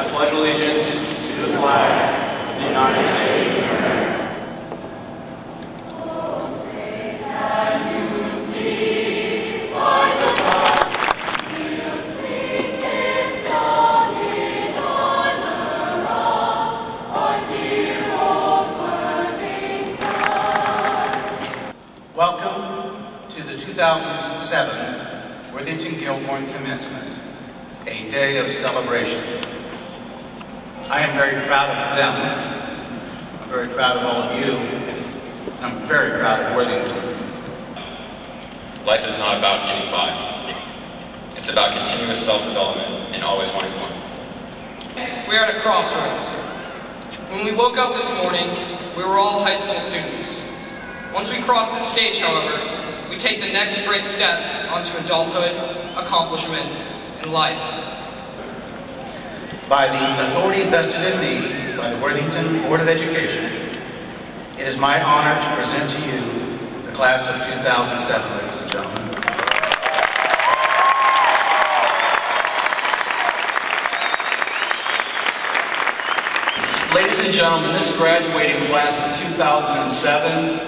I pledge allegiance to the flag of the United States of America. Welcome to the 2007 Worthington Kilbourne Commencement, a day of celebration. I am very proud of them. I'm very proud of all of you. And I'm very proud of Worthington. Life is not about getting by. It's about continuous self-development and always wanting more. We are at a crossroads. When we woke up this morning, we were all high school students. Once we cross this stage, however, we take the next great step onto adulthood, accomplishment, and life. By the authority vested in me by the Worthington Board of Education, it is my honor to present to you the class of 2007, ladies and gentlemen. Ladies and gentlemen, this graduating class of 2007,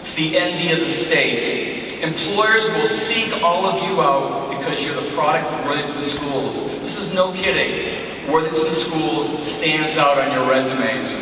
it's the envy of the state. Employers will seek all of you out because you're the product of Worthington Schools. This is no kidding. Worthington Schools stands out on your resumes.